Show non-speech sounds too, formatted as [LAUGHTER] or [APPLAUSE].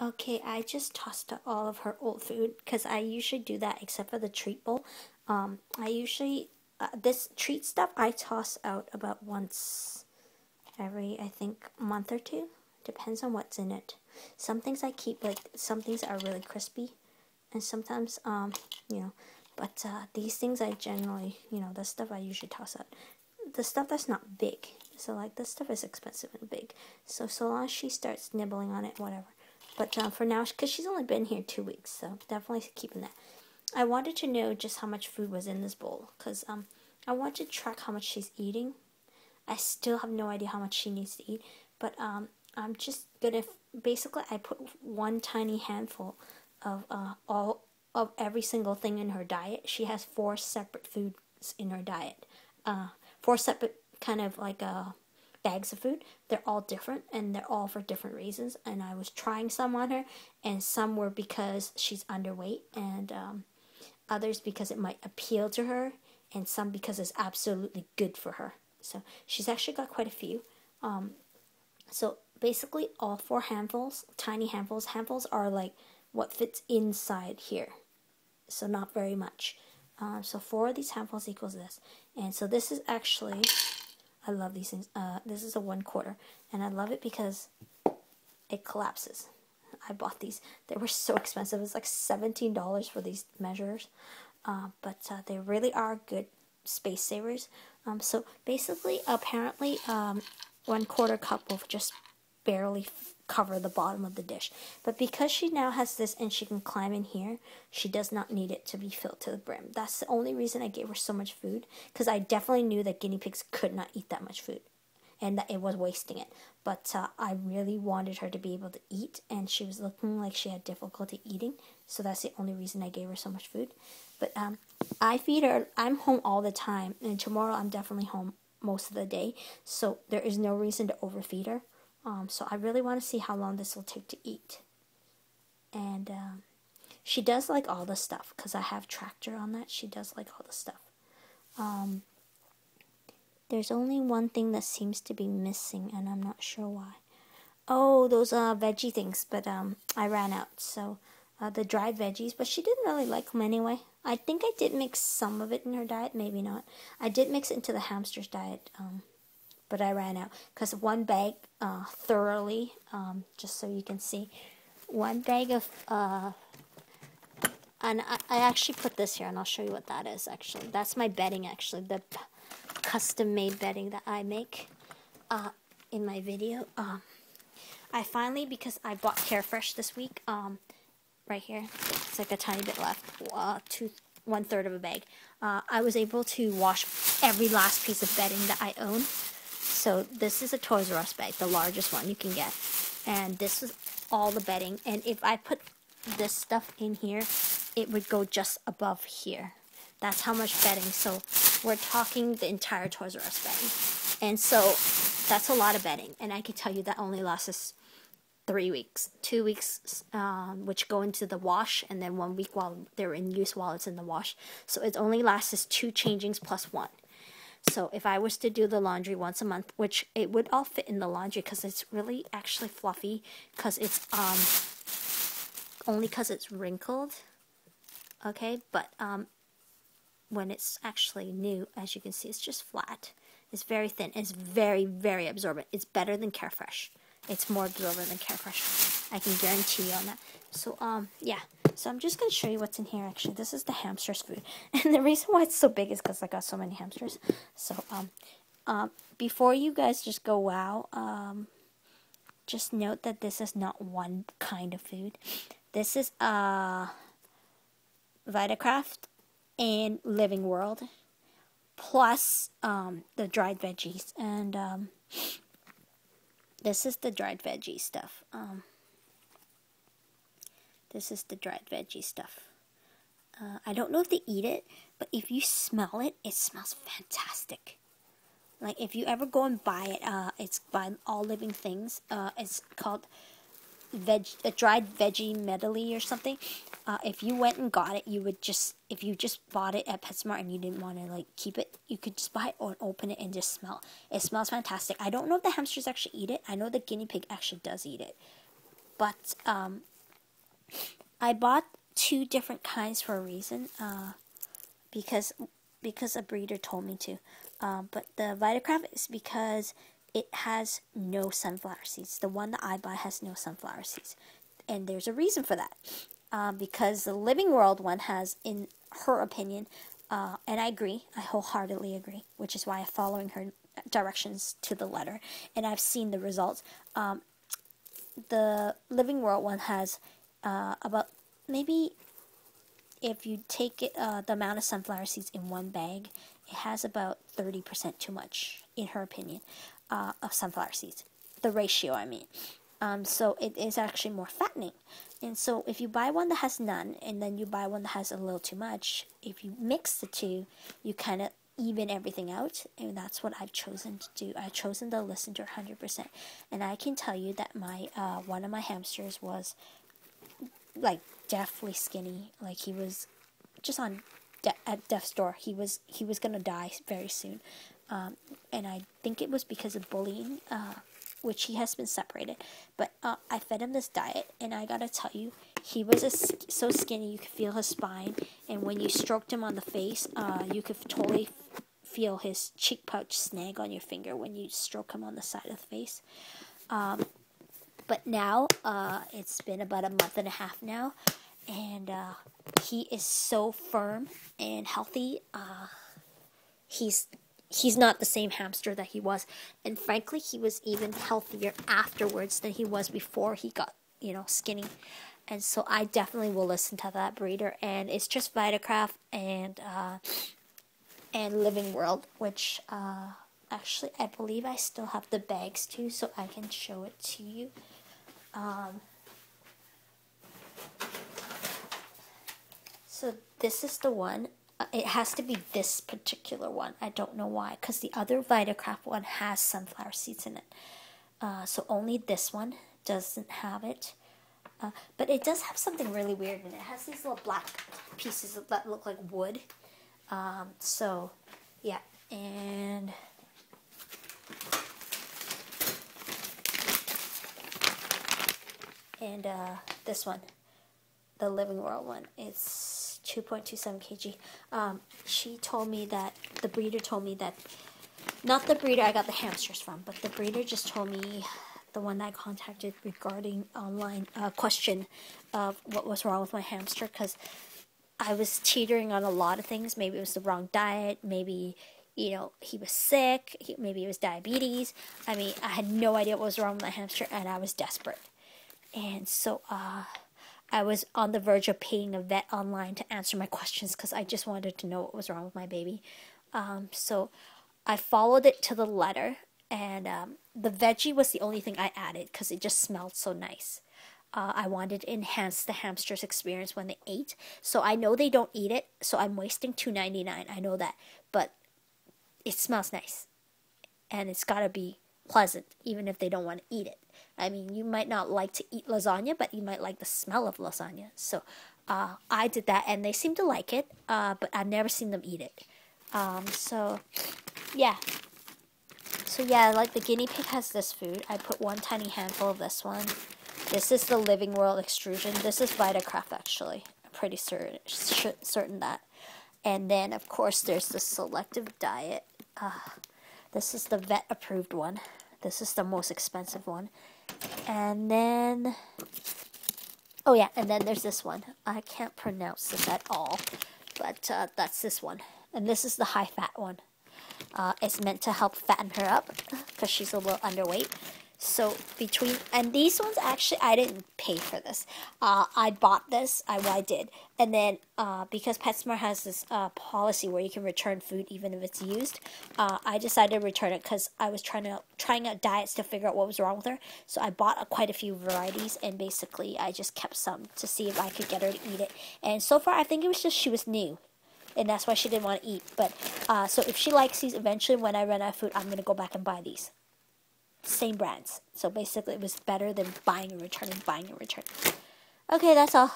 Okay, I just tossed out all of her old food because I usually do that except for the treat bowl. Um, I usually, uh, this treat stuff I toss out about once every, I think, month or two. Depends on what's in it. Some things I keep, like, some things are really crispy. And sometimes, um, you know, but uh, these things I generally, you know, the stuff I usually toss out. The stuff that's not big. So, like, this stuff is expensive and big. So, so long as she starts nibbling on it, whatever. But um, for now, because she's only been here two weeks, so definitely keeping that. I wanted to know just how much food was in this bowl, because um, I want to track how much she's eating. I still have no idea how much she needs to eat, but um, I'm just gonna basically I put one tiny handful of uh, all of every single thing in her diet. She has four separate foods in her diet, uh, four separate kind of like uh, bags of food. They're all different and they're all for different reasons. And I was trying some on her, and some were because she's underweight, and um, others because it might appeal to her, and some because it's absolutely good for her. So she's actually got quite a few. Um, so basically, all four handfuls, tiny handfuls, handfuls are like what fits inside here. So not very much. Um, so four of these handfuls equals this. And so this is actually I love these things. Uh, this is a one quarter, and I love it because it collapses. I bought these. They were so expensive. It's like seventeen dollars for these measures, uh, but uh, they really are good space savers. Um, so basically, apparently, um, one quarter cup will just barely cover the bottom of the dish. But because she now has this and she can climb in here, she does not need it to be filled to the brim. That's the only reason I gave her so much food because I definitely knew that guinea pigs could not eat that much food and that it was wasting it. But uh, I really wanted her to be able to eat, and she was looking like she had difficulty eating, so that's the only reason I gave her so much food. But um, I feed her. I'm home all the time, and tomorrow I'm definitely home most of the day, so there is no reason to overfeed her. Um, so I really want to see how long this will take to eat. And um, she does like all the stuff because I have tractor on that. She does like all the stuff. Um, there's only one thing that seems to be missing, and I'm not sure why. Oh, those uh, veggie things, but um, I ran out. So uh, the dried veggies, but she didn't really like them anyway. I think I did mix some of it in her diet, maybe not. I did mix it into the hamster's diet. Um, but I ran out because one bag uh, thoroughly, um, just so you can see, one bag of, uh, and I, I, actually put this here and I'll show you what that is actually. That's my bedding actually, the custom made bedding that I make uh, in my video. Um, I finally, because I bought Carefresh this week, um, right here, it's like a tiny bit left, uh, two, one third of a bag. Uh, I was able to wash every last piece of bedding that I own so this is a Toys R Us bag, the largest one you can get. And this is all the bedding. And if I put this stuff in here, it would go just above here. That's how much bedding. So we're talking the entire Toys R Us bedding. And so that's a lot of bedding. And I can tell you that only lasts us three weeks. Two weeks, um, which go into the wash, and then one week while they're in use while it's in the wash. So it only lasts us two changings plus one. So if I was to do the laundry once a month, which it would all fit in the laundry because it's really actually fluffy because it's um only because it's wrinkled. Okay, but um when it's actually new, as you can see, it's just flat. It's very thin. It's very, very absorbent. It's better than Carefresh. It's more absorbent than Carefresh. I can guarantee you on that. So, um, yeah. So I'm just going to show you what's in here, actually. This is the hamster's food. [LAUGHS] And the reason why it's so big is because I got so many hamsters. So, um, um, before you guys just go, wow, um, just note that this is not one kind of food. This is, uh, Vitakraft and Living World, plus, um, the dried veggies. And, um, this is the dried veggie stuff. Um, this is the dried veggie stuff. Uh, I don't know if they eat it, but if you smell it, it smells fantastic. Like if you ever go and buy it, uh, it's by All Living Things. Uh, it's called veg, a dried veggie medley or something. Uh, if you went and got it, you would just if you just bought it at PetSmart and you didn't want to like keep it, you could just buy it or open it and just smell. It smells fantastic. I don't know if the hamsters actually eat it. I know the guinea pig actually does eat it. but um, I bought two different kinds for a reason. Uh, because because a breeder told me to. Um, but the Vitakraft is because it has no sunflower seeds. The one that I buy has no sunflower seeds, and there's a reason for that. Um, because the Living World one has, in her opinion, uh, and I agree, I wholeheartedly agree, which is why I'm following her directions to the letter, and I've seen the results. Um, the Living World one has uh, about maybe if you take it, uh, the amount of sunflower seeds in one bag, it has about 30% too much, in her opinion, uh, of sunflower seeds. The ratio, I mean. Um, so it is actually more fattening. And so if you buy one that has none and then you buy one that has a little too much, if you mix the two, you kind of even everything out. And that's what I've chosen to do. I've chosen to listen to her 100%. And I can tell you that my uh, one of my hamsters was like deathly skinny. Like he was just on de- at death's door. He was he was gonna die very soon, um, and I think it was because of bullying, uh, which he has been separated. But uh, I fed him this diet, and I gotta tell you, he was a, so skinny you could feel his spine, and when you stroked him on the face, uh, you could totally feel his cheek pouch snag on your finger when you stroke him on the side of the face. Um, but now, uh, it's been about a month and a half now, and uh, he is so firm and healthy. Uh, he's he's not the same hamster that he was, and frankly, he was even healthier afterwards than he was before he got you know skinny. And so I definitely will listen to that breeder, and it's just Vitakraft and uh, and Living World, which uh, actually I believe I still have the bags too, so I can show it to you. Um, so this is the one. Uh, it has to be this particular one. I don't know why, because the other Vitakraft one has sunflower seeds in it. Uh, so only this one doesn't have it. Uh, but it does have something really weird in it. It has these little black pieces that look like wood. Um, so, yeah. And and uh, this one, the Living World one, it's 2.27 kg. Um, she told me that the breeder told me that not the breeder I got the hamsters from, but the breeder just told me the one that I contacted regarding online uh, question of what was wrong with my hamster because I was teetering on a lot of things. Maybe it was the wrong diet. Maybe you know he was sick. Maybe it was diabetes. I mean, I had no idea what was wrong with my hamster, and I was desperate. And so uh, I was on the verge of paying a vet online to answer my questions because I just wanted to know what was wrong with my baby. Um, so I followed it to the letter, and um, the veggie was the only thing I added because it just smelled so nice. Uh, I wanted to enhance the hamster's experience when they ate. So I know they don't eat it, so I'm wasting two ninety nine. I know that, but it smells nice, and it's gotta be pleasant, even if they don't want to eat it. I mean, you might not like to eat lasagna, but you might like the smell of lasagna. So uh, I did that, and they seem to like it, uh, but I've never seen them eat it. Um, so, yeah. So, yeah, like the guinea pig has this food. I put one tiny handful of this one. This is the Living World extrusion. This is Vitakraft, actually. I'm pretty certain, certain that. And then, of course, there's the selective diet. Uh, this is the vet approved one. This is the most expensive one. And then, oh yeah, and then there's this one. I can't pronounce this at all, but uh, that's this one. And this is the high fat one. Uh, it's meant to help fatten her up because she's a little underweight. So between and these ones actually I didn't pay for this. Uh, I bought this. I well, I did, and then uh, because PetSmart has this uh, policy where you can return food even if it's used, uh, I decided to return it because I was trying to trying out diets to figure out what was wrong with her. So I bought a, quite a few varieties, and basically I just kept some to see if I could get her to eat it. And so far, I think it was just she was new and that's why she didn't want to eat. But uh, so if she likes these, eventually when I run out of food, I'm gonna go back and buy these same brands. So basically, it was better than buying and returning, buying and returning. Okay, that's all.